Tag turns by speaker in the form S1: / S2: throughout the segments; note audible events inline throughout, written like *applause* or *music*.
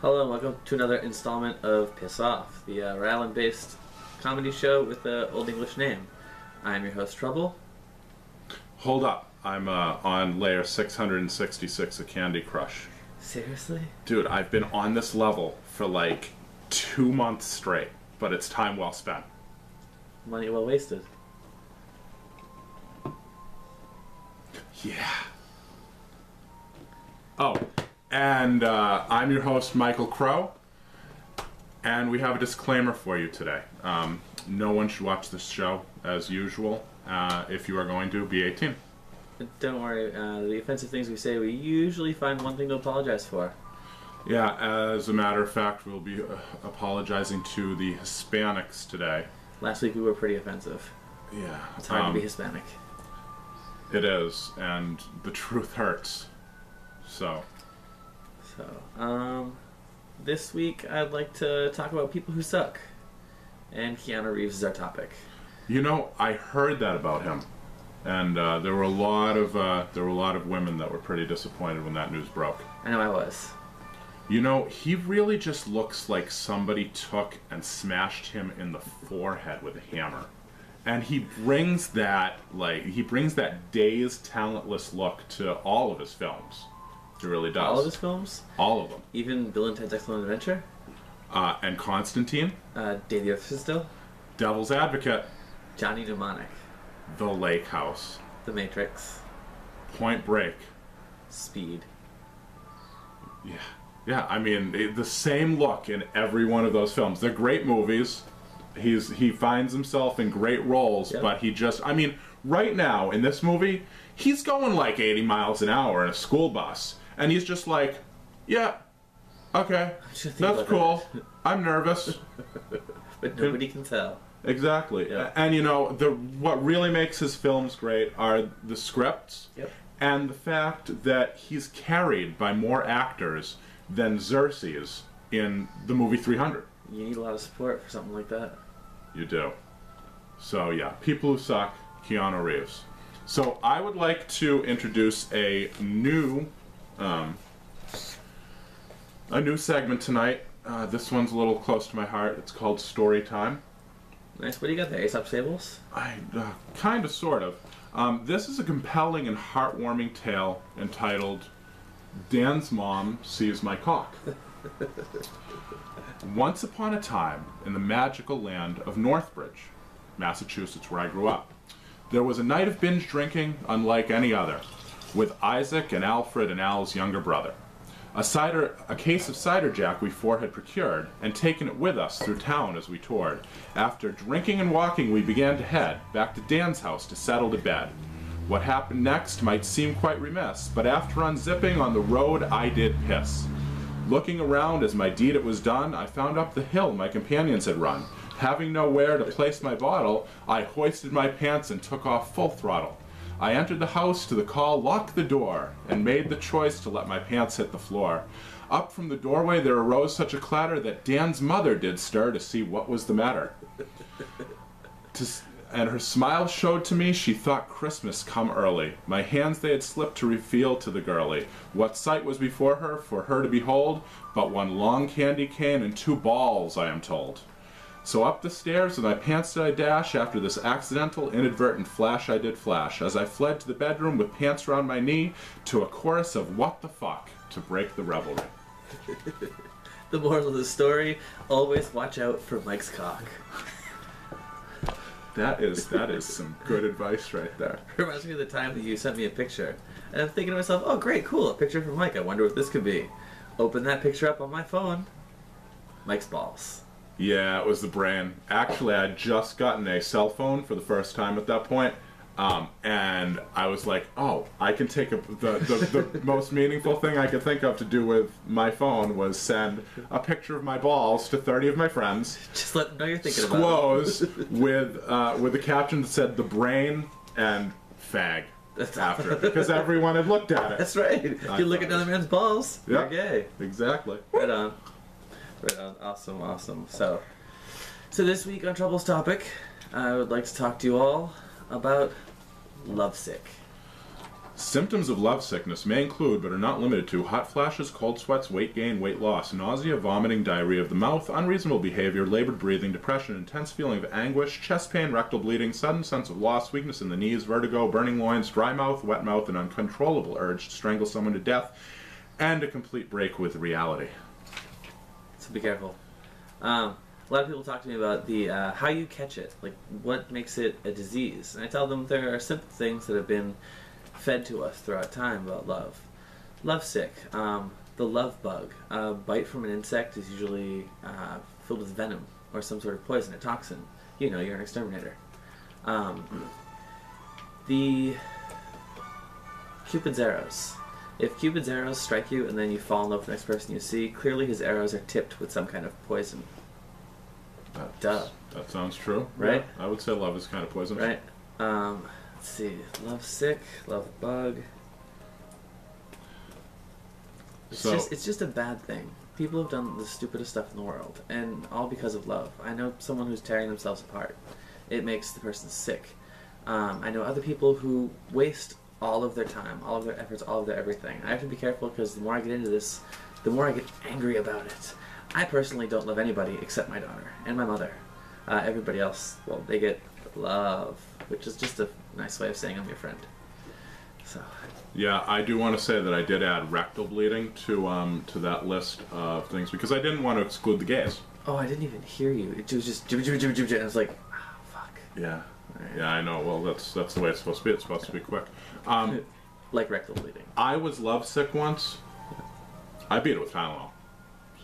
S1: Hello and welcome to another installment of Piss Off, the uh, Rhode Island-based comedy show with the Old English name. I'm your host, Trouble.
S2: Hold up. I'm uh, on layer 666 of Candy Crush.
S1: Seriously?
S2: Dude, I've been on this level for like two months straight, but it's time well spent.
S1: Money well wasted.
S2: Yeah. Oh, and uh, I'm your host, Michael Crow, and we have a disclaimer for you today. Um, no one should watch this show, as usual. Uh, if you are going to, be 18.
S1: Don't worry, uh, the offensive things we say, we usually find one thing to apologize for.
S2: Yeah, as a matter of fact, we'll be uh, apologizing to the Hispanics today.
S1: Last week we were pretty offensive.
S2: Yeah.
S1: It's hard
S2: um,
S1: to be Hispanic.
S2: It is, and the truth hurts. So,
S1: So, um, this week I'd like to talk about people who suck. And Keanu Reeves is our topic.
S2: you know, I heard that about him, and uh, there were a lot of uh, there were a lot of women that were pretty disappointed when that news broke.
S1: I know I was.
S2: You know, he really just looks like somebody took and smashed him in the forehead with a hammer. And he brings that like he brings that dazed, talentless look to all of his films. He really does.
S1: All of his films,
S2: All of them.
S1: even Bill and Ted's Excellent Adventure,
S2: Uh, and Constantine,
S1: uh, Day the Earth is Still,
S2: Devil's Advocate,
S1: Johnny Mnemonic,
S2: The Lake House,
S1: The Matrix,
S2: Point Break.
S1: Speed.
S2: Yeah, yeah. I mean, it- the same look in every one of those films. They're great movies. He's he finds himself in great roles,
S1: Yep.
S2: but he just. I mean, right now in this movie, he's going like 80 miles an hour in a school bus, and he's just like, yeah, okay, that's cool. I'm nervous. *laughs*
S1: But nobody can tell.
S2: Exactly.
S1: Yeah.
S2: And you know, the what really makes his films great are the scripts
S1: Yep.
S2: and the fact that he's carried by more actors than Xerxes in the movie 300.
S1: You need a lot of support for something like that.
S2: You do. So yeah, people who suck, Keanu Reeves. So I would like to introduce a new, um, a new segment tonight. Uh, this one's a little close to my heart. It's called Story Time.
S1: Nice. What do you got there? Aesop Fables?
S2: I uh, kind of, sort of. Um, this is a compelling and heartwarming tale entitled "Dan's Mom Sees My Cock." *laughs* Once upon a time, in the magical land of Northbridge, Massachusetts, where I grew up, there was a night of binge drinking unlike any other, with Isaac and Alfred and Al's younger brother. A cider, a case of cider jack we four had procured and taken it with us through town as we toured. After drinking and walking, we began to head back to Dan's house to settle to bed. What happened next might seem quite remiss, but after unzipping on the road, I did piss. Looking around as my deed it was done, I found up the hill my companions had run. Having nowhere to place my bottle, I hoisted my pants and took off full throttle. I entered the house to the call, locked the door, and made the choice to let my pants hit the floor. Up from the doorway there arose such a clatter that Dan's mother did stir to see what was the matter. To and her smile showed to me she thought Christmas come early. My hands they had slipped to reveal to the girlie what sight was before her for her to behold, but one long candy cane and two balls, I am told. So up the stairs with my pants did I dash, after this accidental, inadvertent flash I did flash, as I fled to the bedroom with pants round my knee, to a chorus of what the fuck to break the revelry. *laughs*
S1: The moral of the story: always watch out for Mike's cock. *laughs*
S2: That is that is some good advice right there. *laughs*
S1: Reminds me of the time that you sent me a picture, and I'm thinking to myself, "Oh, great, cool, a picture from Mike. I wonder what this could be." Open that picture up on my phone. Mike's balls.
S2: Yeah, it was the brain. Actually, I had just gotten a cell phone for the first time at that point, um, and I was like, "Oh, I can take a." The, the, the *laughs* most meaningful thing I could think of to do with my phone was send a picture of my balls to thirty of my friends,
S1: Just let them know you're thinking about. it.
S2: squoze *laughs* with uh, with a caption that said "the brain" and "fag"
S1: That's *laughs*
S2: after it because everyone had looked at it.
S1: That's right. You look at another man's balls.
S2: Yeah.
S1: You're gay.
S2: Exactly.
S1: Right on. Right on. Uh, awesome, awesome. So, so this week on Trouble's topic, I would like to talk to you all about lovesick.
S2: Symptoms of lovesickness may include, but are not limited to, hot flashes, cold sweats, weight gain, weight loss, nausea, vomiting, diarrhea of the mouth, unreasonable behavior, labored breathing, depression, intense feeling of anguish, chest pain, rectal bleeding, sudden sense of loss, weakness in the knees, vertigo, burning loins, dry mouth, wet mouth, an uncontrollable urge to strangle someone to death, and a complete break with reality.
S1: So be careful. Um, a lot of people talk to me about the uh, how you catch it, like what makes it a disease, and I tell them there are simple things that have been fed to us throughout time about love. Lovesick, um, the love bug. A bite from an insect is usually uh, filled with venom or some sort of poison, a toxin. You know, you're an exterminator. Um, the Cupid's arrows. If Cupid's arrows strike you and then you fall in love with the next person you see, clearly his arrows are tipped with some kind of poison.
S2: That,
S1: Duh.
S2: That sounds true.
S1: Right?
S2: Yeah, I would say love is kind of poisonous.
S1: Right? Um, let's see. Love sick, love bug. It's
S2: So-
S1: just it's just a bad thing. People have done the stupidest stuff in the world, and all because of love. I know someone who's tearing themselves apart. It makes the person sick. Um, I know other people who waste all of their time, all of their efforts, all of their everything. I have to be careful because the more I get into this, the more I get angry about it. I personally don't love anybody except my daughter and my mother. Uh, everybody else, well, they get love, which is just a nice way of saying I'm your friend. So,
S2: Yeah, I do want to say that I did add rectal bleeding to um, to that list of things because I didn't want to exclude the gays.
S1: oh, I didn't even hear you. It was just jibber, and I was like, ah, fuck.
S2: Yeah. Yeah, I know. Well, that's that's the way it's supposed to be. It's supposed to be quick. Um, *laughs*
S1: Like rectal bleeding.
S2: I was lovesick once. I beat it with Tylenol.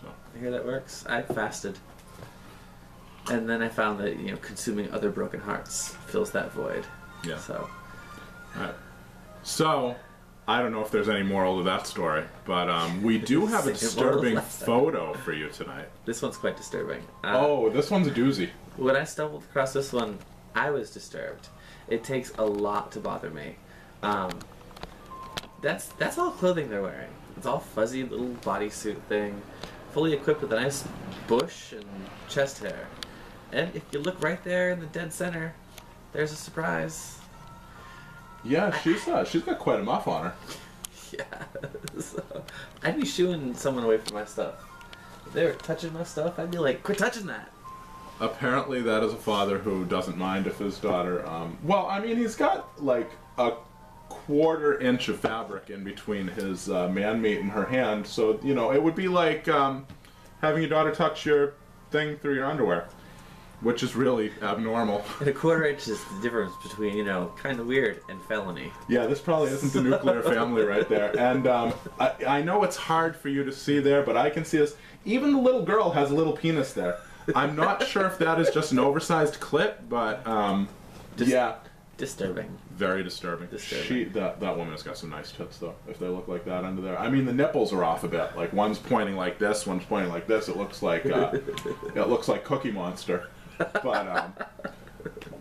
S2: So
S1: I hear that works. I fasted. And then I found that, you know, consuming other broken hearts fills that void.
S2: yeah.
S1: So.
S2: So I don't know if there's any moral to that story, but um, we *laughs* do have a disturbing photo for you tonight.
S1: this one's quite disturbing. Uh,
S2: Oh, this one's a doozy.
S1: When I stumbled across this one, I was disturbed. It takes a lot to bother me. Um, that's that's all clothing they're wearing. It's all fuzzy little bodysuit thing, fully equipped with a nice bush and chest hair. And if you look right there in the dead center, there's a surprise.
S2: Yeah, she's uh, she's got quite a muff on her. *laughs*
S1: Yeah. so, I'd be shooing someone away from my stuff. If they were touching my stuff, I'd be like, quit touching that.
S2: Apparently, that is a father who doesn't mind if his daughter. Um, well, I mean, he's got like a quarter inch of fabric in between his uh, man meat and her hand, so you know it would be like um, having your daughter touch your thing through your underwear, which is really abnormal. *laughs*
S1: And a quarter inch is the difference between, you know, kind of weird and felony.
S2: Yeah, this probably isn't the nuclear *laughs* family right there. And um, I, I know it's hard for you to see there, but I can see this. Even the little girl has a little penis there. I'm not sure if that is just an oversized clip, but um,
S1: Just-
S2: yeah,
S1: Disturbing.
S2: very disturbing.
S1: Disturbing.
S2: She that that woman has got some nice tits though. If they look like that under there, I mean the nipples are off a bit. Like one's pointing like this, one's pointing like this. It looks like uh, *laughs* it looks like Cookie Monster. But um,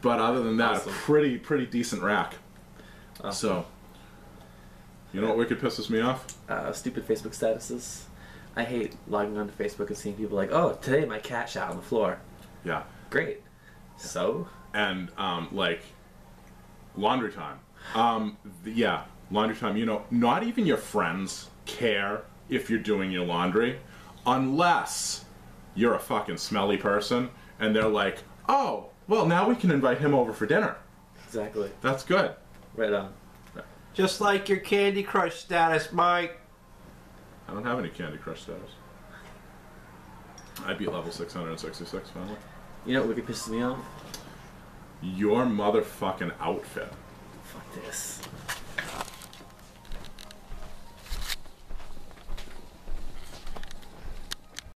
S2: but other than that,
S1: Awesome.
S2: a pretty pretty decent rack.
S1: Awesome.
S2: So, you know what wicked pisses me off?
S1: uh, stupid Facebook statuses. I hate logging onto Facebook and seeing people like, oh, today my cat shot on the floor.
S2: Yeah,
S1: Great. So?
S2: and um, like laundry time. Um, th- yeah, laundry time. You know, not even your friends care if you're doing your laundry, unless you're a fucking smelly person and they're like, oh, well, now we can invite him over for dinner.
S1: Exactly.
S2: That's good.
S1: Right on.
S3: Just like your Candy Crush status, Mike.
S2: I don't have any Candy Crush status. I beat level 666 finally.
S1: You know what wicked pisses me off?
S2: Your motherfucking outfit.
S1: Fuck this.